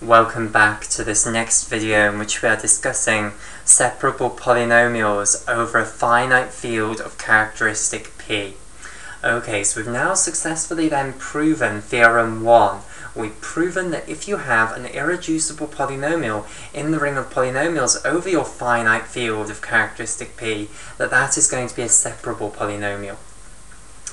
Welcome back to this next video in which we are discussing separable polynomials over a finite field of characteristic P. Okay, so we've now successfully then proven theorem 1. We've proven that if you have an irreducible polynomial in the ring of polynomials over your finite field of characteristic P, that that is going to be a separable polynomial.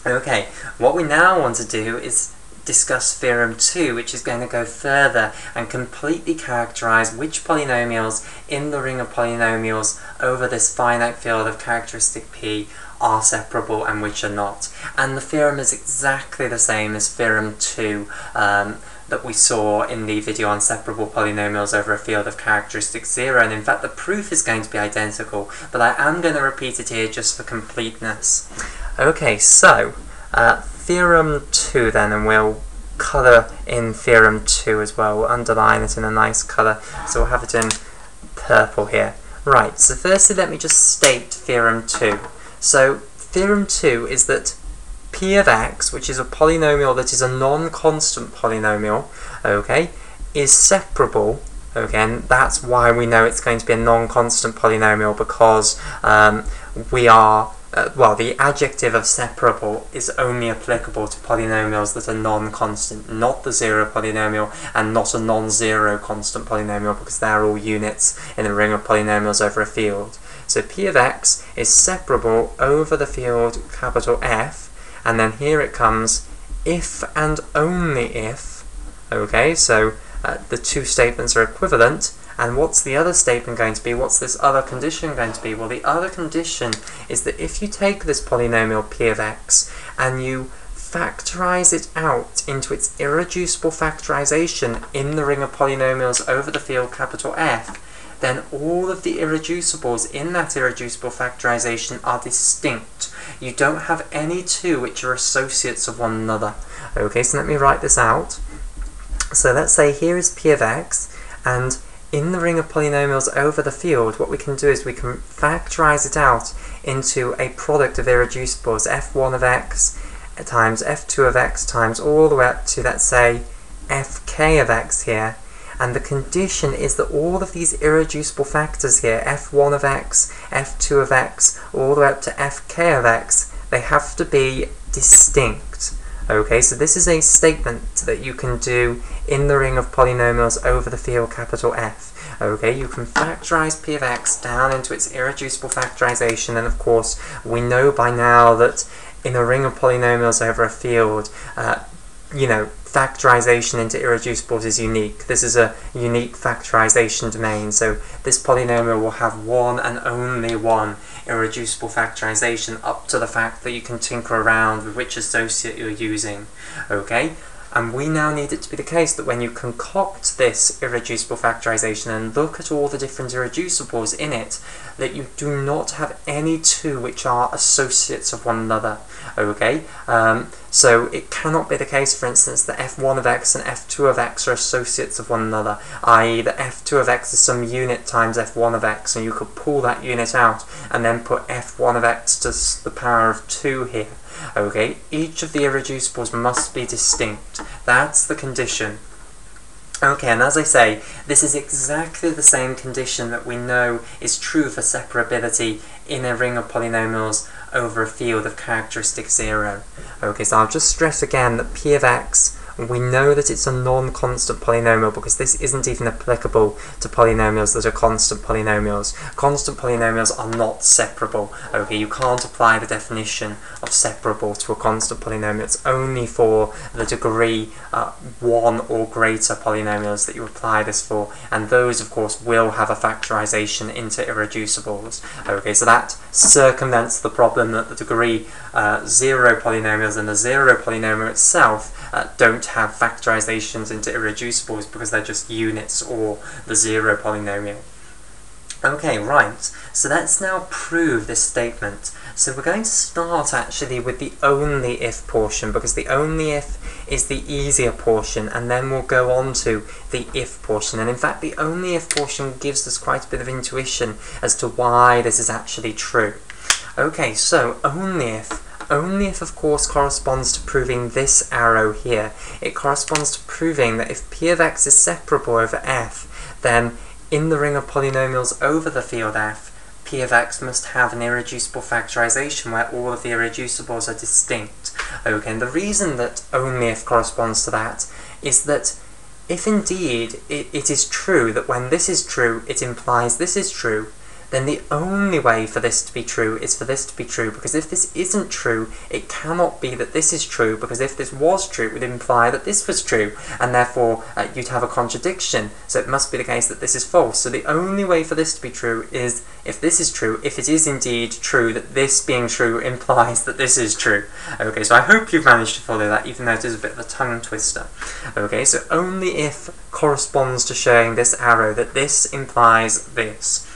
Okay, what we now want to do is discuss theorem 2, which is going to go further and completely characterize which polynomials in the ring of polynomials over this finite field of characteristic P are separable and which are not. And the theorem is exactly the same as theorem 2 um, that we saw in the video on separable polynomials over a field of characteristic 0, and in fact the proof is going to be identical, but I am going to repeat it here just for completeness. Okay, so, uh, theorem 2 then, and we'll colour in theorem 2 as well. We'll underline it in a nice colour, so we'll have it in purple here. Right, so firstly let me just state theorem 2. So, theorem 2 is that p of x, which is a polynomial that is a non-constant polynomial, okay, is separable Again, that's why we know it's going to be a non-constant polynomial because um, we are uh, well, the adjective of separable is only applicable to polynomials that are non-constant, not the zero polynomial and not a non-zero constant polynomial because they're all units in a ring of polynomials over a field. So p of x is separable over the field capital F, and then here it comes if and only if, okay, so uh, the two statements are equivalent, and what's the other statement going to be? What's this other condition going to be? Well, the other condition is that if you take this polynomial p of x and you factorize it out into its irreducible factorization in the ring of polynomials over the field capital F, then all of the irreducibles in that irreducible factorization are distinct. You don't have any two which are associates of one another. Okay, so let me write this out. So let's say here is p of x, and in the ring of polynomials over the field, what we can do is we can factorize it out into a product of irreducibles, f1 of x times f2 of x times all the way up to, let's say, fk of x here. And the condition is that all of these irreducible factors here, f1 of x, f2 of x, all the way up to fk of x, they have to be distinct. Okay, so this is a statement that you can do in the ring of polynomials over the field capital F. Okay, you can factorize p of x down into its irreducible factorization, and of course, we know by now that in a ring of polynomials over a field, uh, you know, factorization into irreducibles is unique. This is a unique factorization domain, so this polynomial will have one and only one irreducible factorization up to the fact that you can tinker around with which associate you're using. Okay, and we now need it to be the case that when you concoct this irreducible factorization and look at all the different irreducibles in it, that you do not have any two which are associates of one another. Okay, um, so it cannot be the case, for instance, that f1 of x and f2 of x are associates of one another, i.e. that f2 of x is some unit times f1 of x, and you could pull that unit out and then put f1 of x to the power of 2 here. Okay, each of the irreducibles must be distinct. That's the condition. Okay, and as I say, this is exactly the same condition that we know is true for separability in a ring of polynomials over a field of characteristic zero. Okay, so I'll just stress again that p of x we know that it's a non-constant polynomial because this isn't even applicable to polynomials that are constant polynomials. Constant polynomials are not separable. Okay, you can't apply the definition of separable to a constant polynomial. It's only for the degree uh, 1 or greater polynomials that you apply this for, and those, of course, will have a factorization into irreducibles. Okay, so that circumvents the problem that the degree uh, 0 polynomials and the 0 polynomial itself uh, don't have factorizations into irreducibles because they're just units or the zero polynomial. Okay, right, so let's now prove this statement. So we're going to start actually with the only if portion because the only if is the easier portion and then we'll go on to the if portion and in fact the only if portion gives us quite a bit of intuition as to why this is actually true. Okay, so only if only if, of course, corresponds to proving this arrow here. It corresponds to proving that if p of x is separable over f, then in the ring of polynomials over the field f, p of x must have an irreducible factorization where all of the irreducibles are distinct. Okay, and the reason that only if corresponds to that is that if indeed it, it is true that when this is true, it implies this is true, then the only way for this to be true is for this to be true, because if this isn't true, it cannot be that this is true, because if this was true, it would imply that this was true, and therefore uh, you'd have a contradiction, so it must be the case that this is false. So the only way for this to be true is if this is true, if it is indeed true that this being true implies that this is true. Okay, so I hope you've managed to follow that, even though it is a bit of a tongue twister. Okay, so only if corresponds to showing this arrow that this implies this.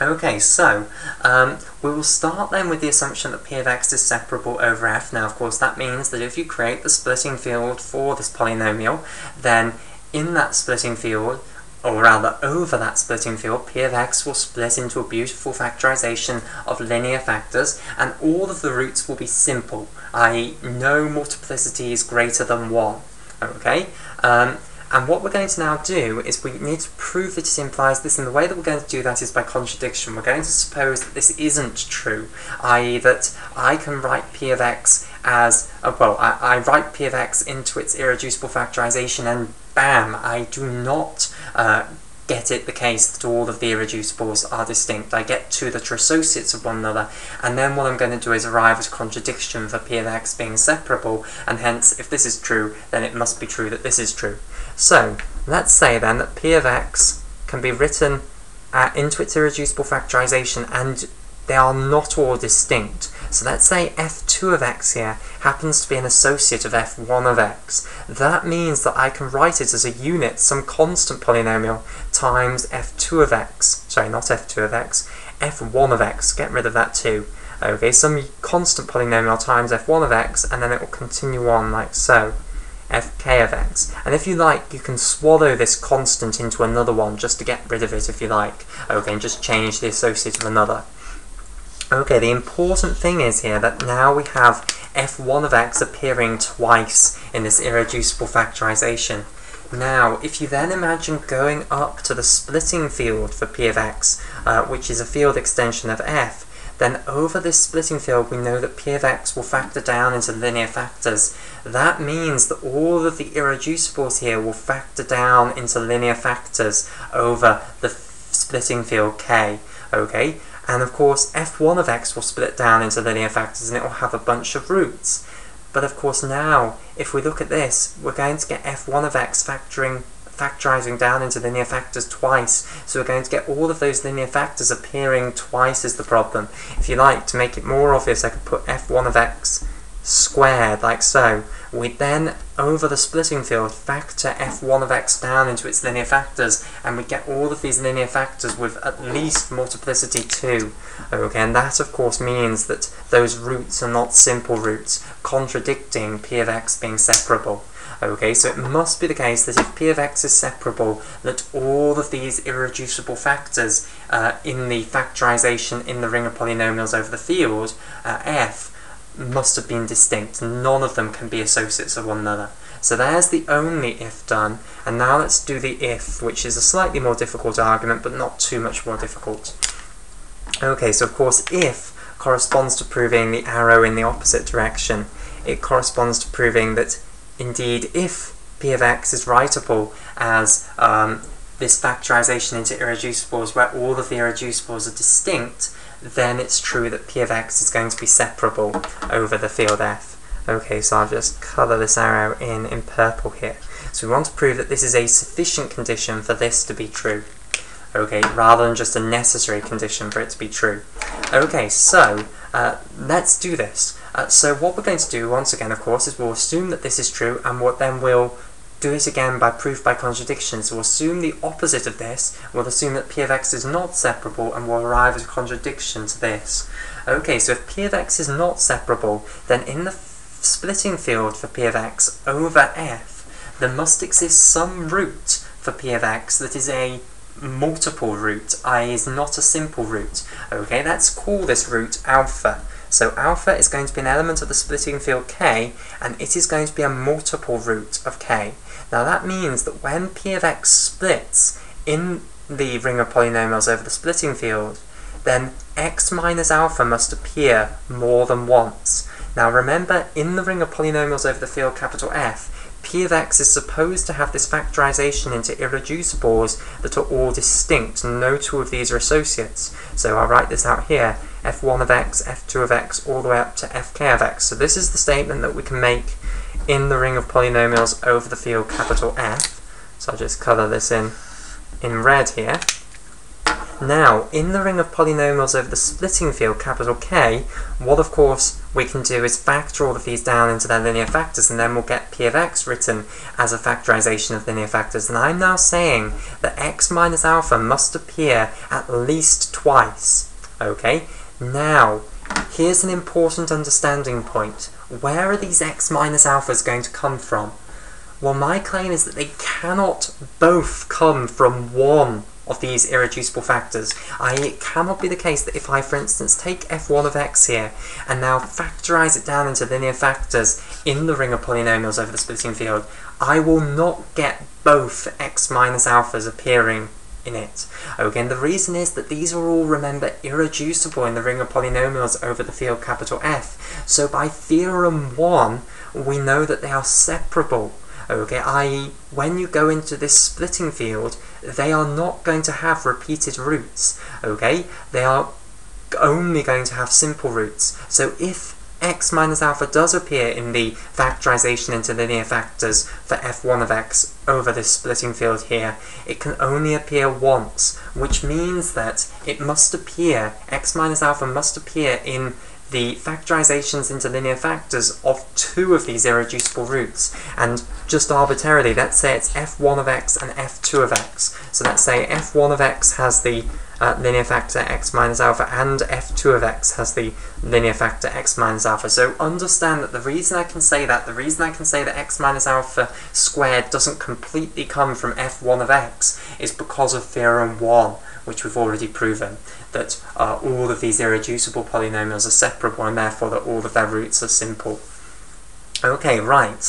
Okay, so um, we will start then with the assumption that p of x is separable over f. Now, of course, that means that if you create the splitting field for this polynomial, then in that splitting field, or rather over that splitting field, p of x will split into a beautiful factorization of linear factors, and all of the roots will be simple, i.e. no multiplicity is greater than 1. Okay? Um, and what we're going to now do is we need to prove that it implies this, and the way that we're going to do that is by contradiction. We're going to suppose that this isn't true, i.e. that I can write p of x as, uh, well, I, I write p of x into its irreducible factorization, and bam, I do not uh, get it the case that all of the irreducibles are distinct. I get two that are associates of one another, and then what I'm going to do is arrive at a contradiction for p of x being separable, and hence, if this is true, then it must be true that this is true. So, let's say then that p of x can be written uh, into its irreducible factorization, and they are not all distinct. So let's say f2 of x here happens to be an associate of f1 of x. That means that I can write it as a unit, some constant polynomial, times f2 of x. Sorry, not f2 of x, f1 of x. Get rid of that too. Okay, some constant polynomial times f1 of x, and then it will continue on like so fk of x. And if you like, you can swallow this constant into another one just to get rid of it if you like. Okay, and just change the associate of another. Okay, the important thing is here that now we have f1 of x appearing twice in this irreducible factorization. Now, if you then imagine going up to the splitting field for p of x, uh, which is a field extension of f, then over this splitting field we know that p of x will factor down into linear factors. That means that all of the irreducibles here will factor down into linear factors over the splitting field k. Okay, and of course, f1 of x will split down into linear factors and it will have a bunch of roots. But of course now, if we look at this, we're going to get f1 of x factoring factorizing down into linear factors twice. So we're going to get all of those linear factors appearing twice as the problem. If you like, to make it more obvious, I could put f1 of x squared, like so. We then, over the splitting field, factor f1 of x down into its linear factors, and we get all of these linear factors with at least multiplicity 2. Okay, and that of course means that those roots are not simple roots, contradicting p of x being separable. Okay, so it must be the case that if p of x is separable, that all of these irreducible factors uh, in the factorization in the ring of polynomials over the field, uh, f, must have been distinct. None of them can be associates of one another. So there's the only if done, and now let's do the if, which is a slightly more difficult argument, but not too much more difficult. Okay, so of course if corresponds to proving the arrow in the opposite direction. It corresponds to proving that indeed if p of x is writable as um, this factorization into irreducibles where all of the irreducibles are distinct, then it's true that p of x is going to be separable over the field f. Okay, so I'll just colour this arrow in in purple here. So we want to prove that this is a sufficient condition for this to be true. Okay, rather than just a necessary condition for it to be true. Okay, so uh, let's do this. Uh, so what we're going to do, once again, of course, is we'll assume that this is true, and what then we'll do it again by proof by contradiction. So we'll assume the opposite of this, we'll assume that p of x is not separable, and we'll arrive at a contradiction to this. Okay, so if p of x is not separable, then in the splitting field for p of x over f, there must exist some root for p of x that is a multiple root, i.e. is not a simple root. Okay, let's call this root alpha. So alpha is going to be an element of the splitting field k, and it is going to be a multiple root of k. Now that means that when p of x splits in the ring of polynomials over the splitting field, then x minus alpha must appear more than once. Now remember, in the ring of polynomials over the field capital F, p of x is supposed to have this factorization into irreducibles that are all distinct. No two of these are associates. So I'll write this out here, f1 of x, f2 of x, all the way up to fk of x. So this is the statement that we can make in the ring of polynomials over the field capital F. So I'll just colour this in in red here. Now, in the ring of polynomials over the splitting field, capital K, what of course we can do is factor all of these down into their linear factors and then we'll get p of x written as a factorization of linear factors. And I'm now saying that x minus alpha must appear at least twice. Okay, now here's an important understanding point. Where are these x minus alphas going to come from? Well, my claim is that they cannot both come from one of these irreducible factors. I, it cannot be the case that if I, for instance, take f1 of x here and now factorize it down into linear factors in the ring of polynomials over the splitting field, I will not get both x minus alphas appearing in it. Oh, again, the reason is that these are all, remember, irreducible in the ring of polynomials over the field capital F. So by theorem 1, we know that they are separable okay, i.e. when you go into this splitting field, they are not going to have repeated roots, okay? They are only going to have simple roots. So if x minus alpha does appear in the factorization into linear factors for f1 of x over this splitting field here, it can only appear once, which means that it must appear, x minus alpha must appear in the factorizations into linear factors of two of these irreducible roots. And just arbitrarily, let's say it's f1 of x and f2 of x. So let's say f1 of x has the uh, linear factor x minus alpha and f2 of x has the linear factor x minus alpha. So understand that the reason I can say that, the reason I can say that x minus alpha squared doesn't completely come from f1 of x is because of theorem 1, which we've already proven that uh, all of these irreducible polynomials are separable and therefore that all of their roots are simple. Okay, right.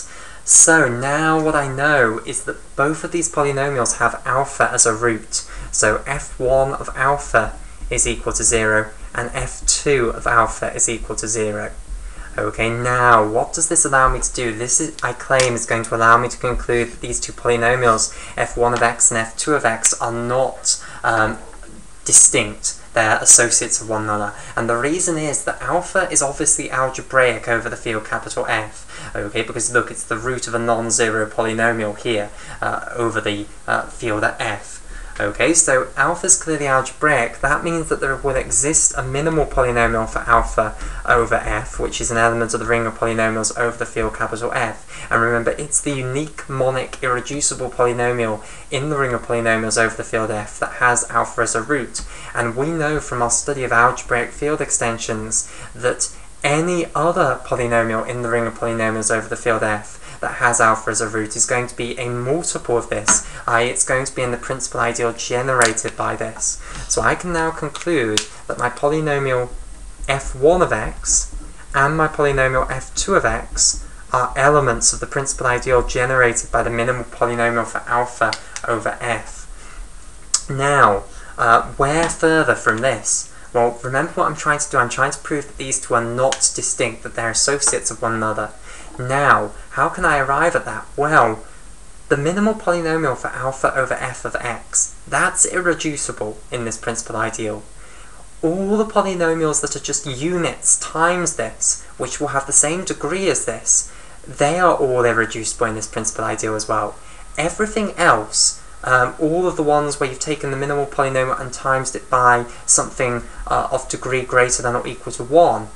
So now what I know is that both of these polynomials have alpha as a root. So f1 of alpha is equal to 0 and f2 of alpha is equal to 0. Okay, now what does this allow me to do? This, is, I claim, is going to allow me to conclude that these two polynomials, f1 of x and f2 of x, are not um, distinct they're associates of one another. And the reason is that alpha is obviously algebraic over the field capital F, okay, because look, it's the root of a non-zero polynomial here uh, over the uh, field at F. Okay, so alpha is clearly algebraic. That means that there will exist a minimal polynomial for alpha over f, which is an element of the ring of polynomials over the field capital F. And remember, it's the unique monic irreducible polynomial in the ring of polynomials over the field F that has alpha as a root. And we know from our study of algebraic field extensions that any other polynomial in the ring of polynomials over the field F that has alpha as a root is going to be a multiple of this, i.e. it's going to be in the principal ideal generated by this. So I can now conclude that my polynomial f1 of x and my polynomial f2 of x are elements of the principal ideal generated by the minimal polynomial for alpha over f. Now, uh, where further from this? Well, remember what I'm trying to do. I'm trying to prove that these two are not distinct, that they're associates of one another. Now, how can I arrive at that? Well, the minimal polynomial for alpha over f of x, that's irreducible in this principal ideal. All the polynomials that are just units times this, which will have the same degree as this, they are all irreducible in this principal ideal as well. Everything else, um, all of the ones where you've taken the minimal polynomial and times it by something uh, of degree greater than or equal to 1,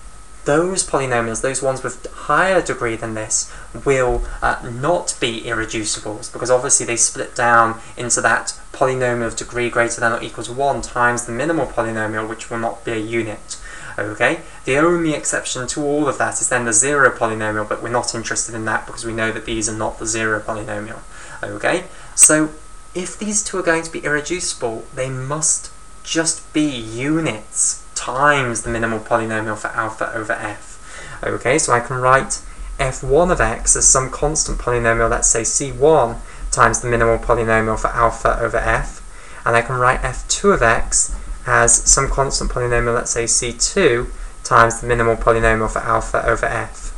those polynomials, those ones with higher degree than this, will uh, not be irreducibles because obviously they split down into that polynomial of degree greater than or equal to 1 times the minimal polynomial which will not be a unit. Okay, the only exception to all of that is then the zero polynomial, but we're not interested in that because we know that these are not the zero polynomial. Okay, so if these two are going to be irreducible, they must just be units times the minimal polynomial for alpha over f. Okay, so I can write f1 of x as some constant polynomial, let's say c1, times the minimal polynomial for alpha over f, and I can write f2 of x as some constant polynomial, let's say c2, times the minimal polynomial for alpha over f.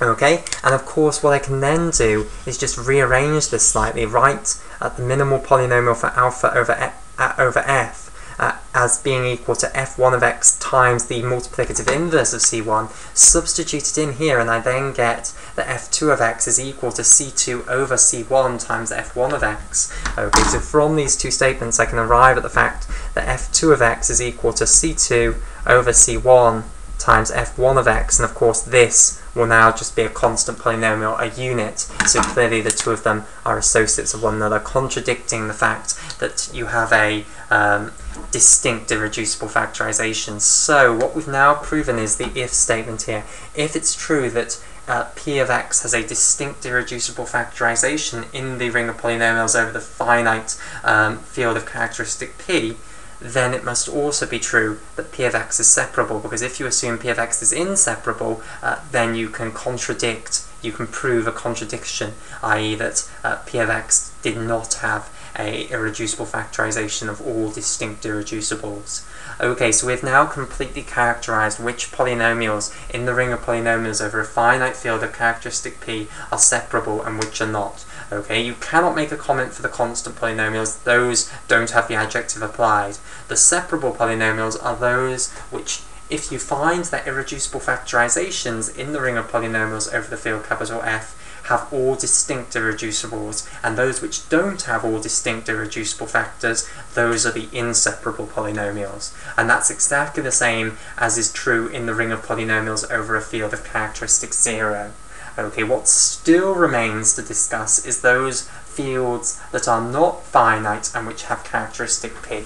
Okay, and of course what I can then do is just rearrange this slightly, write at the minimal polynomial for alpha over, e uh, over f uh, as being equal to f1 of x times the multiplicative inverse of c1, substitute it in here, and I then get that f2 of x is equal to c2 over c1 times f1 of x. Okay, so from these two statements I can arrive at the fact that f2 of x is equal to c2 over c1 times f1 of x, and of course this will now just be a constant polynomial, a unit, so clearly the two of them are associates of one another, contradicting the fact that you have a um, distinct irreducible factorization. So what we've now proven is the if statement here. If it's true that uh, p of x has a distinct irreducible factorization in the ring of polynomials over the finite um, field of characteristic p, then it must also be true that p of x is separable, because if you assume p of x is inseparable, uh, then you can contradict, you can prove a contradiction, i.e. that uh, p of x did not have a irreducible factorization of all distinct irreducibles. Okay, so we've now completely characterized which polynomials in the ring of polynomials over a finite field of characteristic p are separable and which are not. Okay, you cannot make a comment for the constant polynomials, those don't have the adjective applied. The separable polynomials are those which, if you find that irreducible factorizations in the ring of polynomials over the field capital F have all distinct irreducibles, and those which don't have all distinct irreducible factors, those are the inseparable polynomials. And that's exactly the same as is true in the ring of polynomials over a field of characteristic zero. Okay, what still remains to discuss is those fields that are not finite and which have characteristic p.